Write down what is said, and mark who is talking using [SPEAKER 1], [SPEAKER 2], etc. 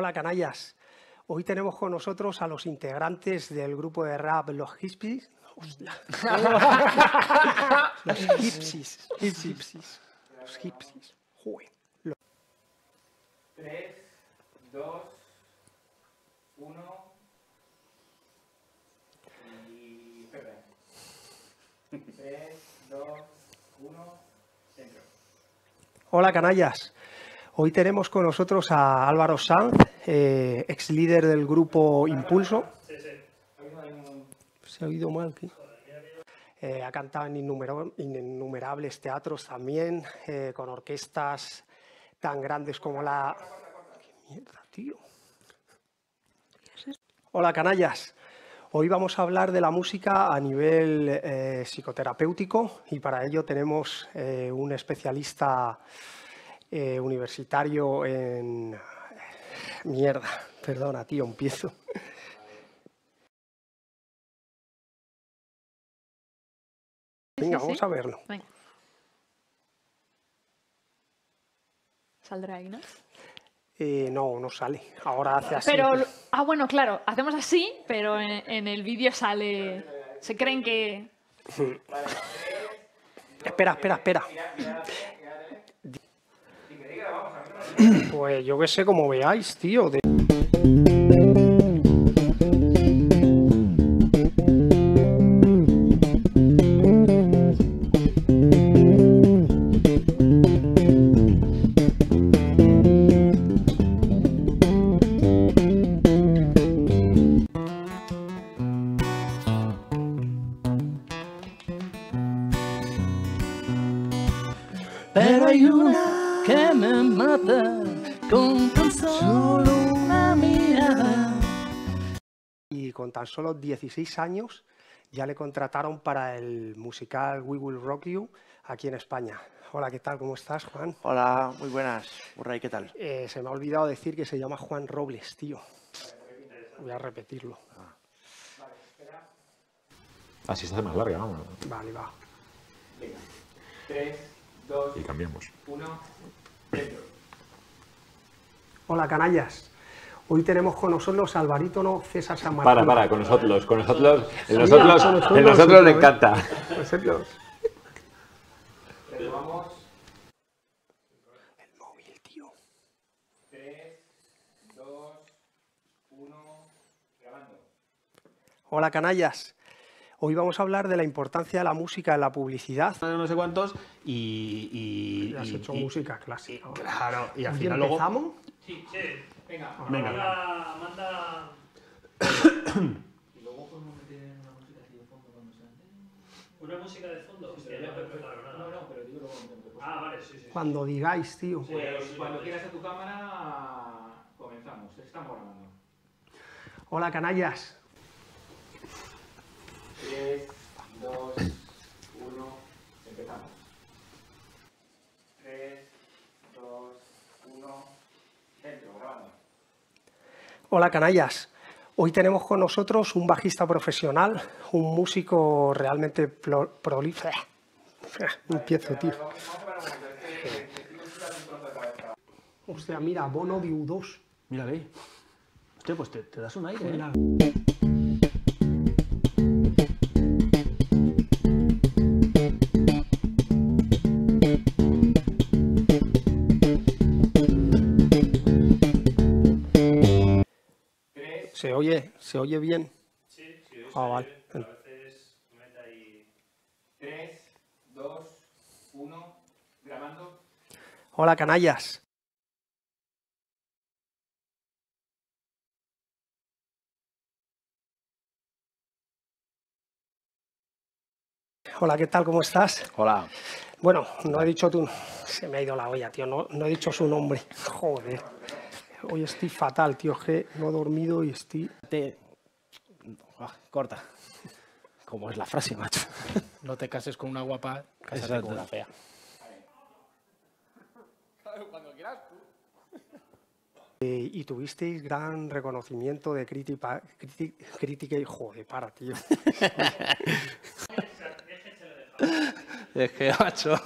[SPEAKER 1] Hola canallas, hoy tenemos con nosotros a los integrantes del grupo de rap Los. Hostia. los. Gypsies. Los Gypsies. Joder.
[SPEAKER 2] 3, 2, 1 y Pepe. 3, 2, 1, centro.
[SPEAKER 1] Hola canallas, hoy tenemos con nosotros a Álvaro Sanz, eh, ex líder del grupo Impulso. Se ha oído mal aquí. Eh, ha cantado en innumerables teatros también, eh, con orquestas tan grandes como la... ¿Qué mierda, tío? Hola, canallas. Hoy vamos a hablar de la música a nivel psicoterapéutico y para ello tenemos un especialista eh, universitario en... Mierda, perdona, tío, empiezo. Venga,
[SPEAKER 3] sí,
[SPEAKER 1] vamos
[SPEAKER 3] sí.
[SPEAKER 1] a verlo.
[SPEAKER 3] Venga. Saldrá ahí, ¿no?
[SPEAKER 1] Eh, no, no sale. Ahora hace así.
[SPEAKER 3] Pero, ah, bueno, claro, hacemos así, pero en, en el vídeo sale. Se creen que.
[SPEAKER 1] Espera, espera, espera. Pues yo qué sé, como veáis, tío.
[SPEAKER 4] Pero hay una que me mata con tan solo una mirada.
[SPEAKER 1] Y con tan solo 16 años ya le contrataron para el musical We Will Rock You aquí en España. Hola, ¿qué tal? ¿Cómo estás, Juan?
[SPEAKER 5] Hola, muy buenas. Burray, ¿qué tal?
[SPEAKER 1] Eh, se me ha olvidado decir que se llama Juan Robles, tío. Voy a repetirlo.
[SPEAKER 6] Así se hace más larga, ¿no?
[SPEAKER 1] Vale, va.
[SPEAKER 2] 3, 2,
[SPEAKER 6] Y cambiamos.
[SPEAKER 2] 1, centro.
[SPEAKER 1] Hola, canallas. Hoy tenemos con nosotros al barítono César San Martín.
[SPEAKER 6] Para, para, con nosotros, con nosotros, en
[SPEAKER 1] Sí,
[SPEAKER 6] nosotros,
[SPEAKER 1] con nosotros,
[SPEAKER 6] en nosotros le encanta.
[SPEAKER 1] Nosotros.
[SPEAKER 2] Retomamos.
[SPEAKER 1] El móvil, tío.
[SPEAKER 2] 3, 2, 1, grabando.
[SPEAKER 1] Hola, canallas. Hoy vamos a hablar de la importancia de la música en la publicidad.
[SPEAKER 4] No sé cuántos y. y-
[SPEAKER 1] has
[SPEAKER 4] y-
[SPEAKER 1] hecho
[SPEAKER 4] y-
[SPEAKER 1] música clásica.
[SPEAKER 4] Claro, y al
[SPEAKER 1] ¿Y
[SPEAKER 4] final luego.
[SPEAKER 1] empezamos?
[SPEAKER 2] Sí, sí. Venga.
[SPEAKER 4] Venga.
[SPEAKER 7] Manda, manda. Una música de fondo. Hostia, ya no preparo nada.
[SPEAKER 2] No, no, pero digo luego.
[SPEAKER 7] Ah, vale, sí, sí.
[SPEAKER 1] Cuando digáis, tío.
[SPEAKER 2] Pues cuando quieras a tu cámara, comenzamos. Estamos grabando.
[SPEAKER 1] Hola, canallas.
[SPEAKER 2] 3, 2, 1, empezamos. 3, 2, 1, centro, grabando.
[SPEAKER 1] Hola, canallas. Hoy tenemos con nosotros un bajista profesional, un músico realmente prolífero. Empiezo, tío.
[SPEAKER 2] De cabeza.
[SPEAKER 1] Hostia, mira, Bono de U2.
[SPEAKER 4] Mira, ve. Hostia, pues te, te das un aire, ¿eh?
[SPEAKER 1] ¿Se oye, ¿Se oye bien?
[SPEAKER 7] Sí, sí,
[SPEAKER 1] Ah, vale.
[SPEAKER 7] A veces mete ahí.
[SPEAKER 2] 3, 2, 1, grabando.
[SPEAKER 1] Hola, canallas. Hola, ¿qué tal? ¿Cómo estás?
[SPEAKER 5] Hola.
[SPEAKER 1] Bueno, no he dicho tu... Se me ha ido la olla, tío. No, no he dicho su nombre. Joder. Hoy estoy fatal, tío. Es que no he dormido y estoy...
[SPEAKER 4] Te- Ah, corta. Como es la frase, macho. No te cases con una guapa, cásate
[SPEAKER 5] Exacto.
[SPEAKER 4] con una fea.
[SPEAKER 1] Eh, y tuvisteis gran reconocimiento de crítica, crítica y... Joder, para, tío.
[SPEAKER 4] Es que, macho.